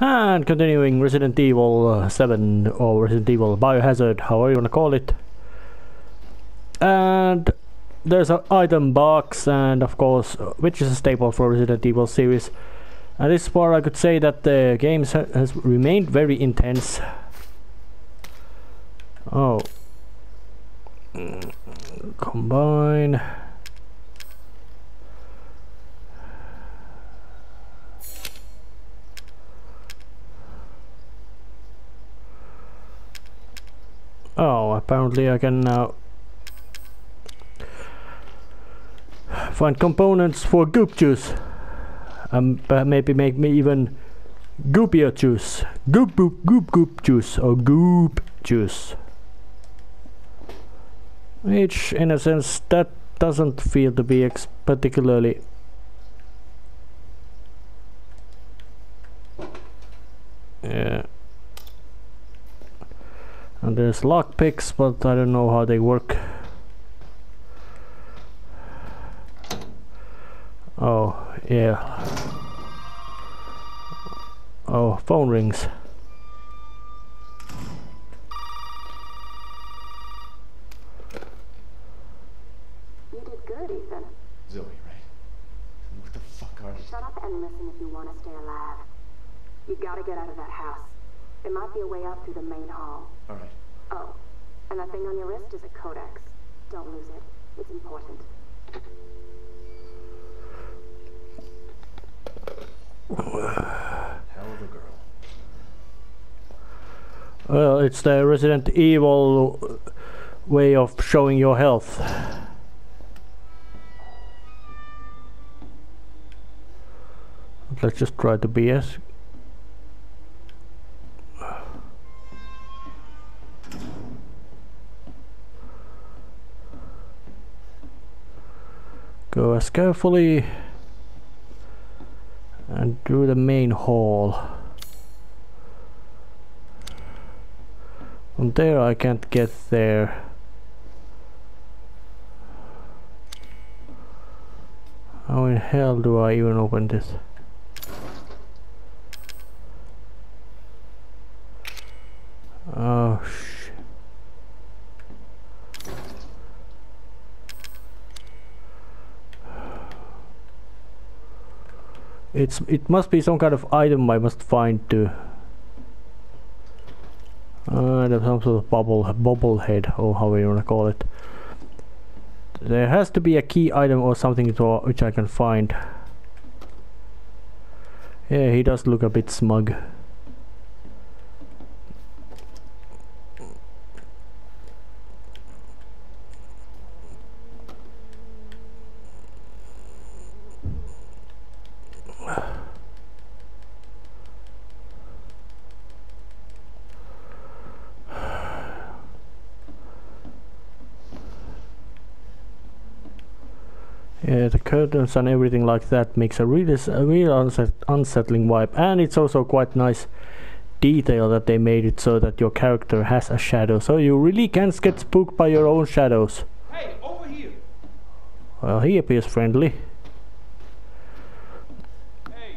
And continuing Resident Evil uh, 7 or Resident Evil Biohazard, however you wanna call it. And there's an item box and of course uh, which is a staple for Resident Evil series. And this part I could say that the game ha has remained very intense. Oh. Mm, combine. Oh, apparently I can now find components for goop juice. Um, maybe make me even goopier juice. Goop goop goop goop juice or goop juice. Which, in a sense, that doesn't feel to be particularly yeah and there's lockpicks but I don't know how they work oh yeah oh phone rings You did good, Ethan. Zoe, right? What the fuck are you? Shut up and listen if you want to stay alive. You gotta get out of that house. There might be a way out through the main hall. All right. Oh, and that thing on your wrist is a codex. Don't lose it. It's important. Hell of a girl. well it's the Resident Evil way of showing your health let's just try to be as as carefully and through the main hall. From there I can't get there. How in hell do I even open this oh sh It's it must be some kind of item I must find to uh, there's some sort of bubble bubble head or however you wanna call it. There has to be a key item or something to, which I can find. Yeah, he does look a bit smug. Yeah, curtains and everything like that makes a really a real unset unsettling vibe, and it's also quite nice detail that they made it so that your character has a shadow, so you really can't get spooked by your own shadows. Hey, over here. Well, he appears friendly. Hey,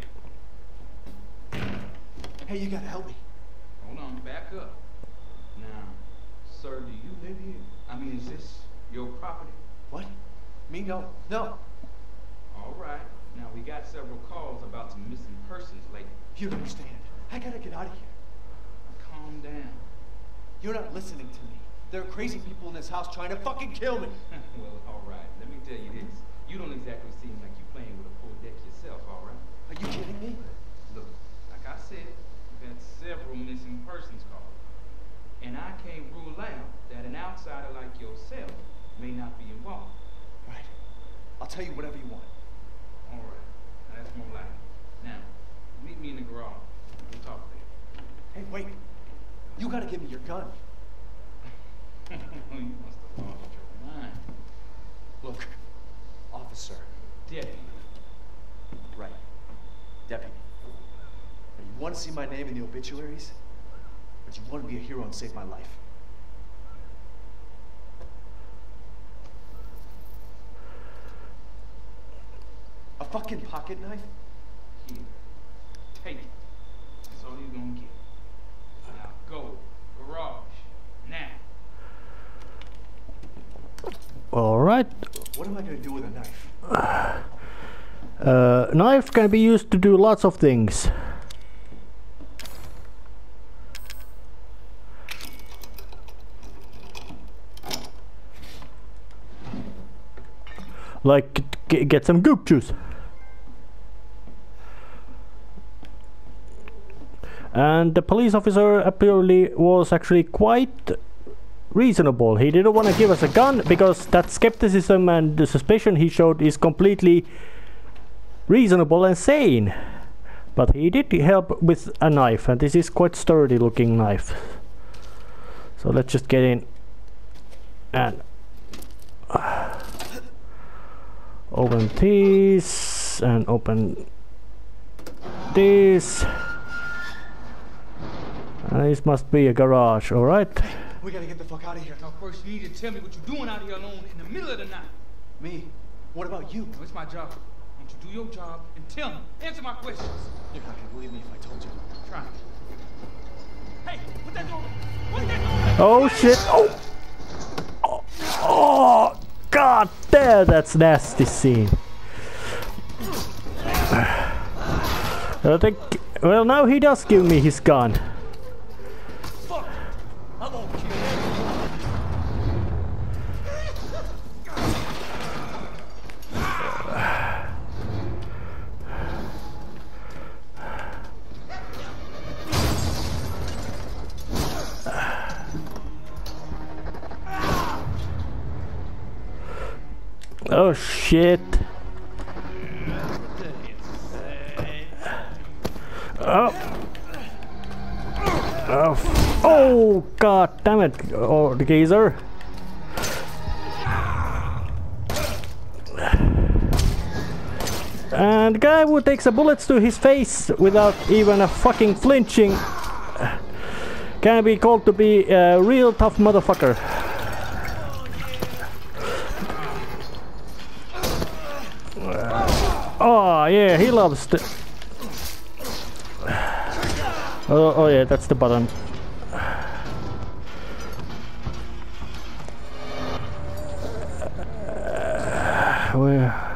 Hey, you gotta help me. hold on, back up. Now, sir, do you live here? I mean, is this your property? What? Me? No. No. All right. Now, we got several calls about some missing persons lately. You don't understand. I gotta get out of here. Calm down. You're not listening to me. There are crazy people in this house trying to fucking kill me. well, all right. Let me tell you this. You don't exactly seem like you're playing with a full deck yourself, all right? Are you kidding me? Look, like I said, we've had several missing persons calls. And I can't rule out that an outsider like yourself may not be involved. Right. I'll tell you whatever you want. All right. Now, that's more like it. Now, meet me in the garage. We'll talk there. Hey, wait. You gotta give me your gun. you must have lost your mind. Look, officer. Deputy. Right. Deputy. Now, you want to see my name in the obituaries? But you want to be a hero and save my life? fucking pocket knife? Here. Take it. That's all you're gonna get. Now go. Garage. Now. Alright. What am I gonna do with a knife? Uh, knife can be used to do lots of things. Like, get some goop juice. And the police officer apparently was actually quite reasonable. He didn't want to give us a gun because that skepticism and the suspicion he showed is completely reasonable and sane. But he did help with a knife, and this is quite sturdy looking knife. So let's just get in and open this and open this. And this must be a garage, alright? We gotta get the fuck out of here. Now, first, you need to tell me what you're doing out here alone in the middle of the night. Me? What about you? No, it's my job. Won't you do your job and tell me? Answer my questions. You're not gonna believe me if I told you. Try. Hey, put that door. Put that door. Oh shit! Oh! Oh, oh god damn, that's nasty scene. I think, well now he does give me his gun. Shit. Oh. Oh, oh god damn it. Oh, the geezer. And the guy who takes a bullets to his face without even a fucking flinching can be called to be a real tough motherfucker. Oh yeah, he loves the. Oh, oh yeah, that's the button. Uh, where?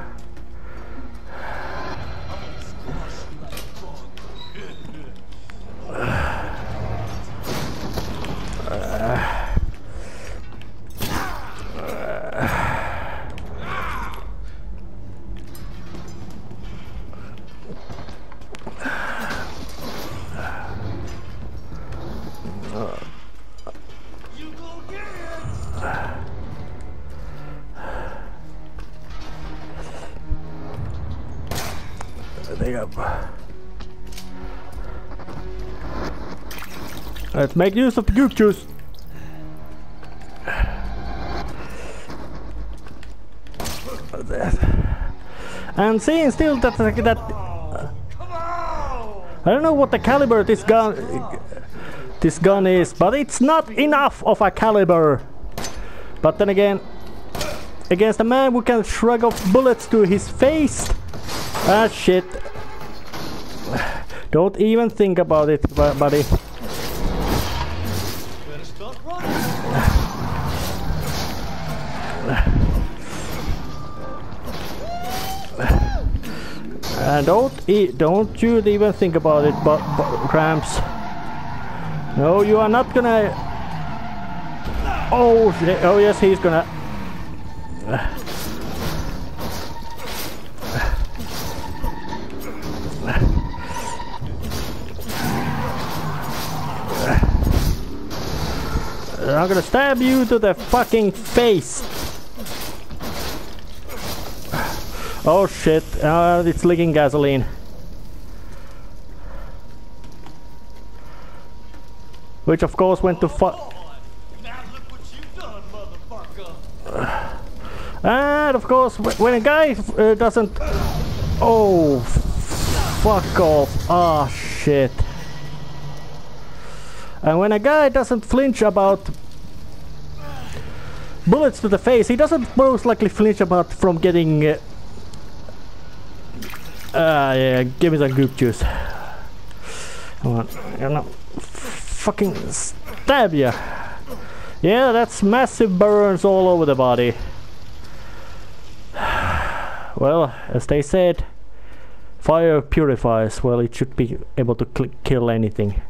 Up. Let's make use of the goop juice. And seeing still that that I don't know what the caliber this gun this gun is, but it's not enough of a caliber. But then again, against a man who can shrug off bullets to his face, ah shit. Don't even think about it, buddy. And don't e don't you even think about it, but cramps. No, you are not gonna. Oh! Oh yes, he's gonna. I'm gonna stab you to the fucking face. Oh shit, uh, it's leaking gasoline. Which of course went to fuck. Now look what you've done, motherfucker. And of course, when a guy uh, doesn't... Oh, fuck off. Ah, shit. And when a guy doesn't flinch about bullets to the face, he doesn't most likely flinch about from getting... Uh, uh, yeah, give me some goop juice. Come on, you know, fucking stab ya. Yeah, that's massive burns all over the body. Well, as they said, fire purifies. Well, it should be able to kill anything.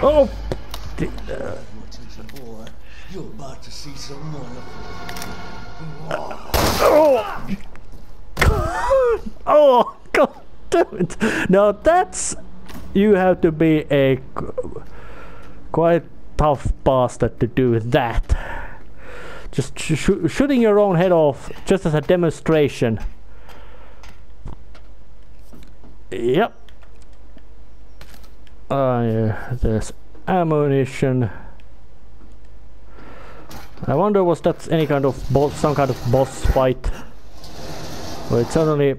Oh! You're Oh! oh, god damn it! Now that's you have to be a quite tough bastard to do that. Just sh- shooting your own head off just as a demonstration. Yep. Uh, yeah, there's ammunition. I wonder was that any kind of boss, some kind of boss fight? Well, it suddenly.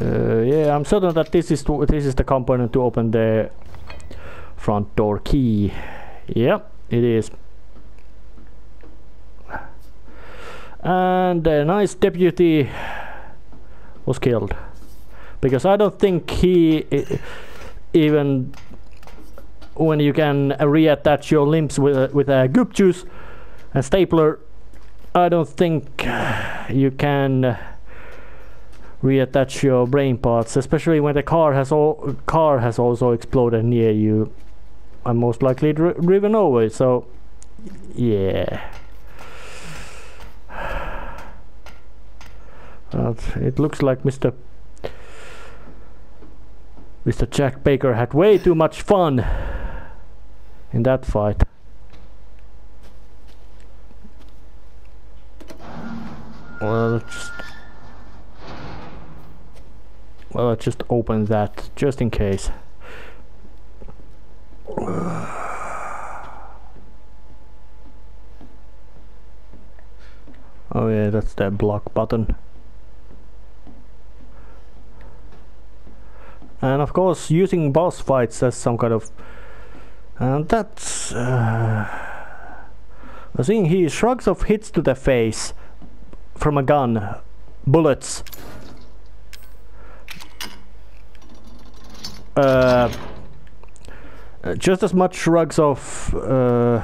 Uh, yeah, I'm certain that this is to, this is the component to open the front door key. Yep, it is. And a nice deputy was killed because I don't think he even when you can reattach your limbs with a, with a goop juice and stapler I don't think you can uh, reattach your brain parts especially when the car has all car has also exploded near you I'm most likely dri- driven over so yeah But it looks like Mr. Mr. Jack Baker had way too much fun in that fight. Well, just well, let's just open that just in case. Oh yeah, that's the block button. and of course using boss fights as some kind of and that's uh, seeing he shrugs off hits to the face from a gun bullets. Uh, just as much shrugs off uh,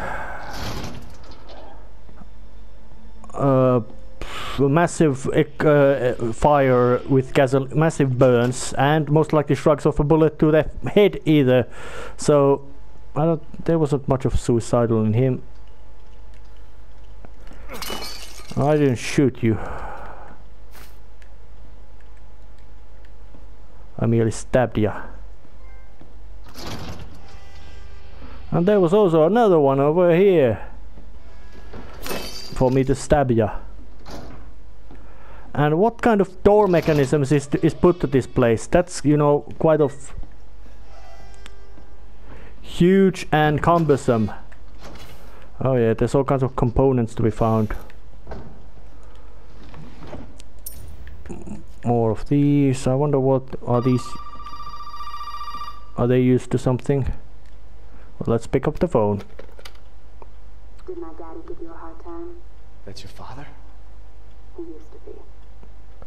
massive uh, fire with gasol massive burns and most likely shrugs off a bullet to the head either. So I don't there wasn't much of suicidal in him. I didn't shoot you. I merely stabbed you and there was also another one over here. For me to stab you and what kind of door mechanisms is, is put to this place? That's, you know, quite of huge and cumbersome. Oh yeah, there's all kinds of components to be found. More of these. I wonder what are these. Are they used to something? Well, let's pick up the phone. Did my daddy give you a hard time? That's your father? He used to be.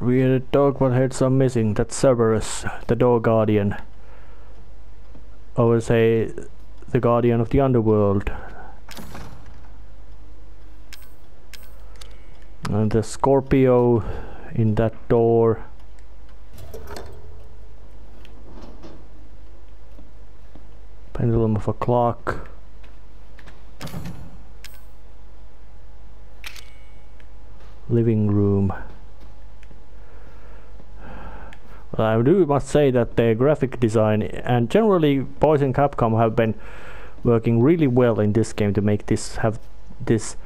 we had a dog what had some missing. That's Cerberus, the dog guardian. I would say the guardian of the underworld. And the Scorpio in that door. Pendulum of a clock. living room. Well, I do must say that the graphic design and generally Boys and Capcom have been working really well in this game to make this have this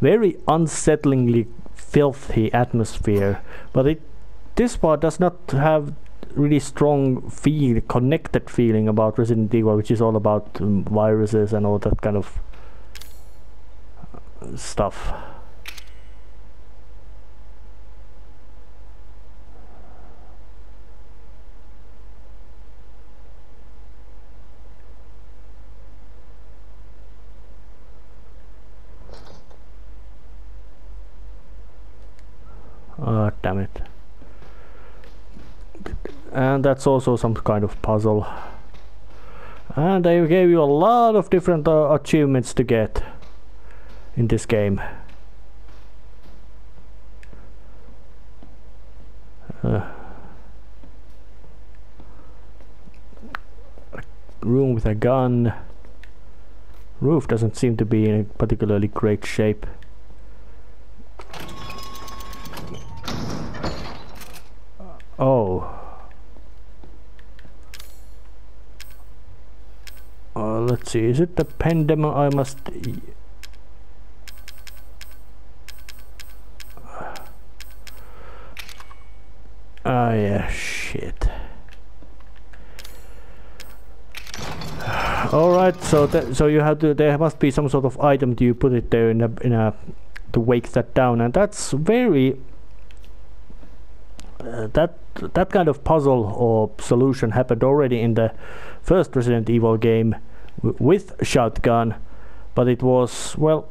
very unsettlingly filthy atmosphere. But it this part does not have really strong feel, connected feeling about Resident Evil, which is all about um, viruses and all that kind of uh, stuff. Ah, damn it. And that's also some kind of puzzle. And they gave you a lot of different uh, achievements to get in this game. Uh, a room with a gun. Roof doesn't seem to be in particularly great shape. Oh. Uh, let's see, is it the pendulum I must... Ah, yeah, shit. Alright, so that, so you have to, there must be some sort of item Do you put it there in a, in a, to wake that down, and that's very, uh, that, that kind of puzzle or solution happened already in the first Resident Evil game with shotgun, but it was, well,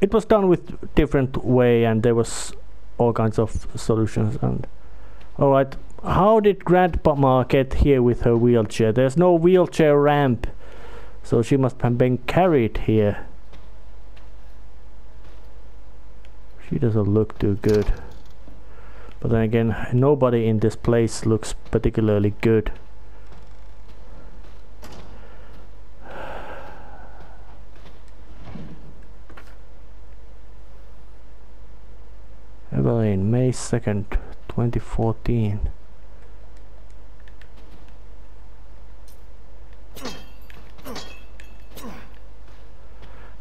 it was done with different way and there was all kinds of solutions and Alright, how did Grandma get here with her wheelchair? There's no wheelchair ramp, so she must have been carried here. She doesn't look too good. But then again, nobody in this place looks particularly good. Evelyn, May 2nd, 2014.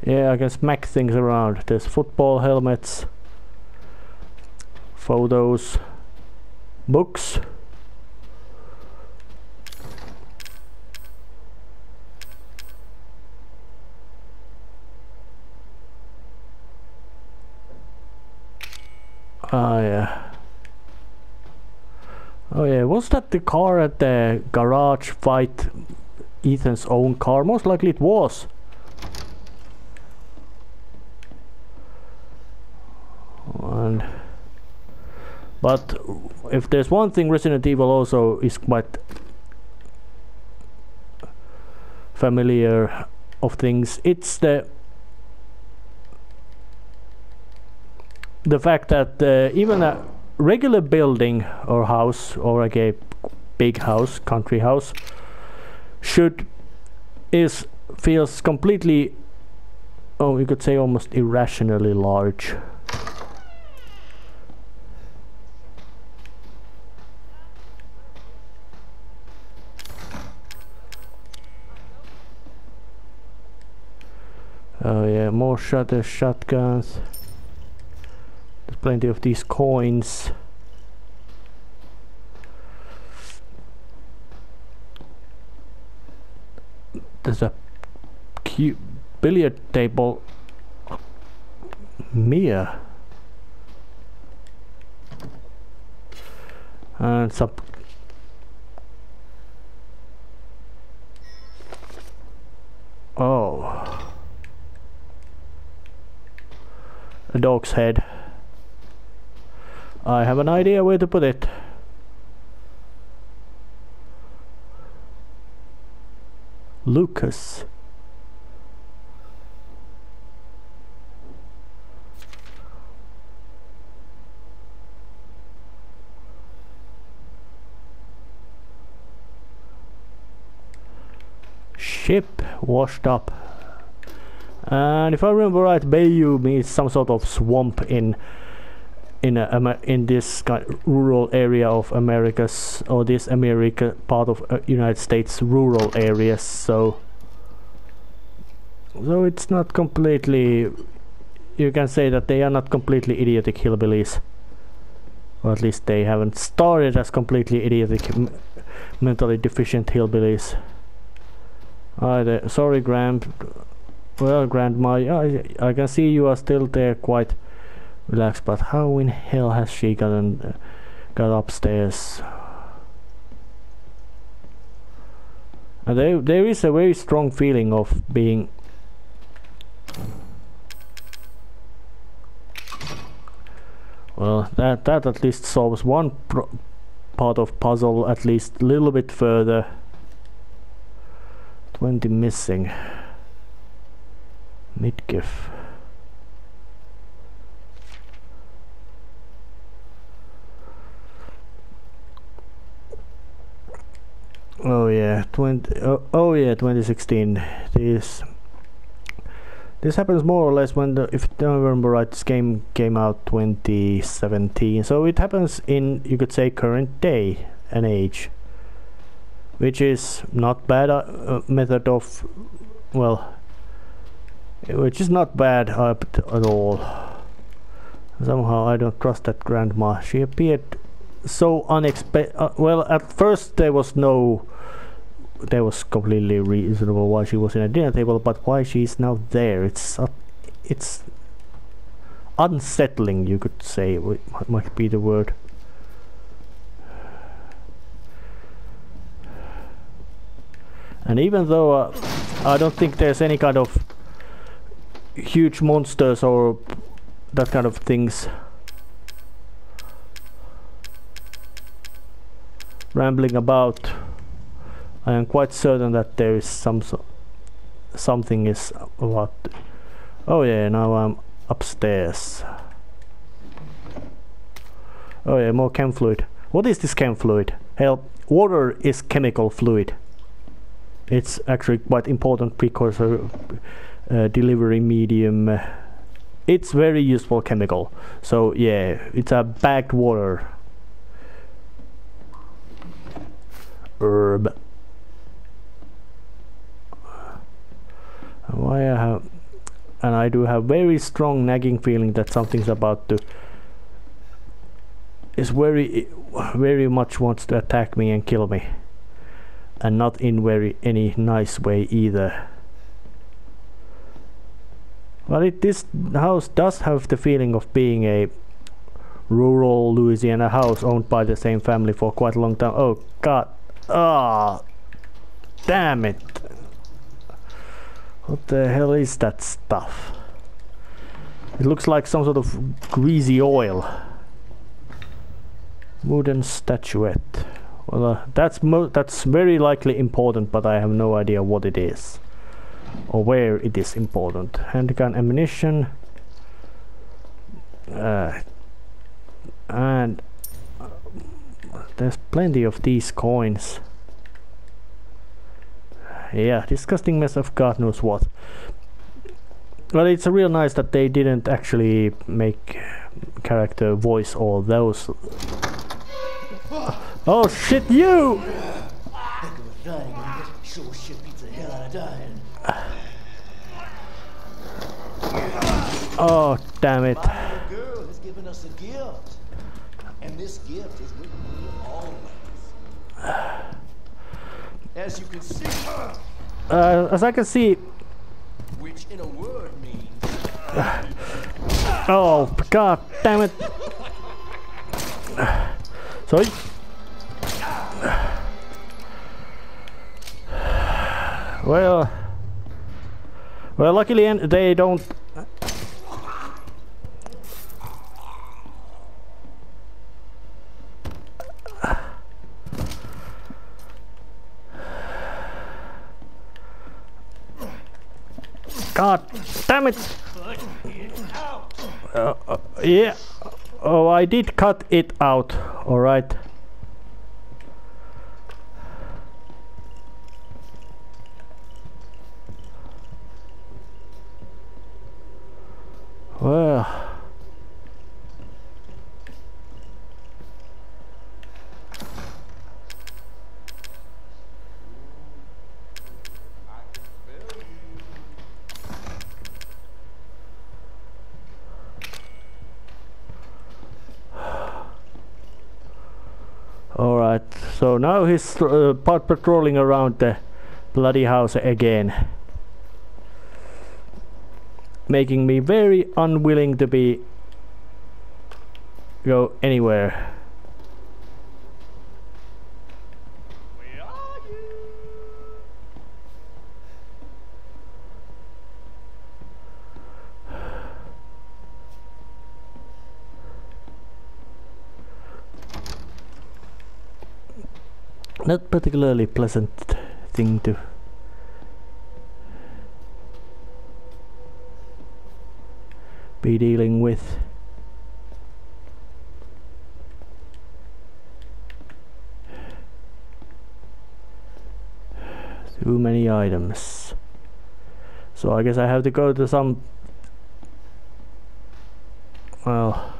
Yeah, I can smack things around. There's football helmets, photos, books. Ah, yeah. Oh yeah, was that the car at the garage fight Ethan's own car? Most likely it was. And but if there's one thing Resident Evil also is quite familiar of things, it's the the fact that uh, even a regular building or house or like a big house, country house, should is feels completely oh you could say almost irrationally large. Oh yeah, more shutter shotguns. Plenty of these coins. There's a cute billiard table. mirror And some Oh. A dog's head. I have an idea where to put it. Lucas. Ship washed up. And if I remember right, Bayou means some sort of swamp in in a, in this kind of rural area of Americas or this America part of uh, United States rural areas so so it's not completely you can say that they are not completely idiotic hillbillies Or at least they haven't started as completely idiotic, mentally deficient hillbillies. Either. Sorry, Grand. Well, Grandma, I, I can see you are still there quite relaxed, but how in hell has she gotten uh, got upstairs? And there, there is a very strong feeling of being Well, that that at least solves one part of puzzle at least a little bit further. 20 missing. Midgiff. Oh yeah, 20 oh, oh yeah, 2016. This this happens more or less when the if I don't remember right this game came out 2017. So it happens in you could say current day and age. Which is not bad uh, uh, method of well which is not bad at all. Somehow I don't trust that grandma. She appeared so unexpected. Uh, well, at first there was no. There was completely reasonable why she was in a dinner table, but why she's now there, it's uh, it's unsettling. You could say might be the word. And even though uh, I don't think there's any kind of huge monsters or that kind of things rambling about I am quite certain that there is some so something is about oh yeah now I'm upstairs. Oh yeah more chem fluid. What is this chem fluid? Hell water is chemical fluid. It's actually quite important precursor uh, delivery medium. It's very useful chemical. So yeah it's a bagged water herb why I have and I do have very strong nagging feeling that something's about to is very very much wants to attack me and kill me and not in very any nice way either well, it, this house does have the feeling of being a rural Louisiana house owned by the same family for quite a long time. Oh god. Oh, damn it. What the hell is that stuff? It looks like some sort of greasy oil. Wooden statuette. Well, uh, that's that's very likely important, but I have no idea what it is or where it is important. Handgun ammunition. Uh, and there's plenty of these coins. Yeah, disgusting mess of God knows what. Well, it's real nice that they didn't actually make character voice all those. Oh shit, you! Oh, damn it. And this gift is with me always. As you can see, Uh, as I can see, which in a word means oh god damn it. Sorry. Well, well, luckily they don't. God damn it! Uh, uh, yeah. Oh, I did cut it out. All right. Well. Now he's uh, part patrolling around the bloody house again. Making me very unwilling to be go anywhere. Not particularly pleasant thing to be dealing with. Too many items. So I guess I have to go to some... Well...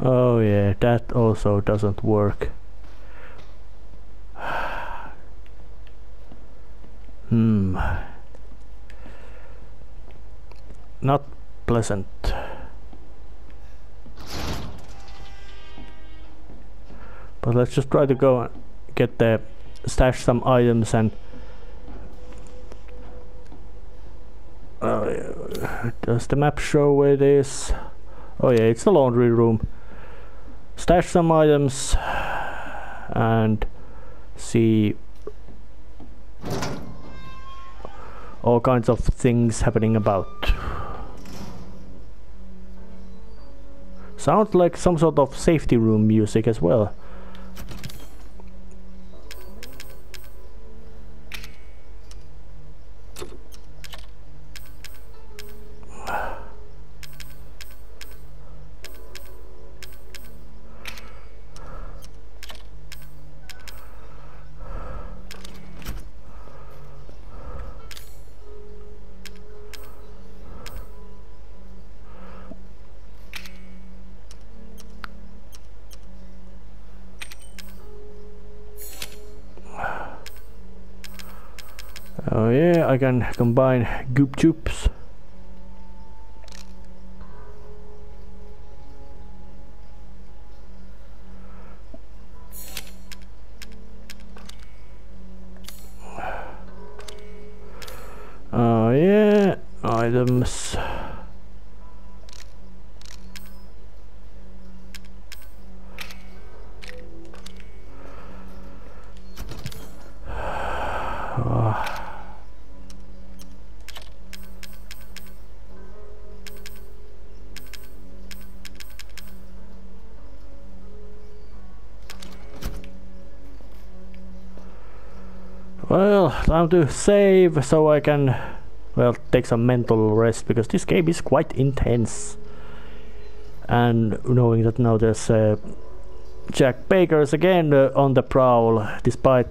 Oh yeah, that also doesn't work. hmm. Not pleasant. But let's just try to go and get the stash some items and uh, does the map show where it is? Oh yeah, it's the laundry room stash some items and see all kinds of things happening about. Sounds like some sort of safety room music as well. I can combine goop tubes. Oh yeah, items. Time to save so I can, well, take some mental rest because this game is quite intense. And knowing that now there's uh, Jack Baker's again uh, on the prowl, despite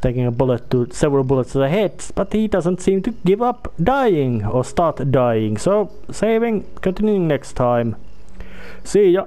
taking a bullet to several bullets to the head, but he doesn't seem to give up dying or start dying. So, saving, continuing next time. See ya!